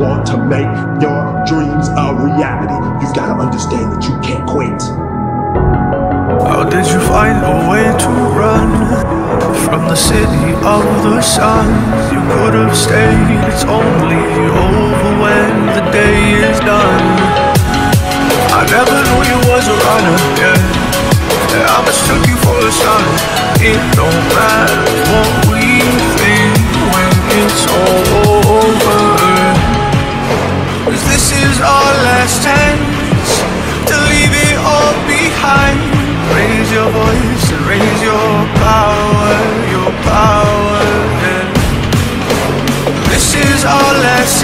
want to make your dreams a reality, you've got to understand that you can't quit. How did you find a way to run from the city of the sun? You could have stayed, it's only over when the day is done. I never knew you was a runner, yeah. I mistook you for a son. It don't Raise your power, your power, yeah. This is our last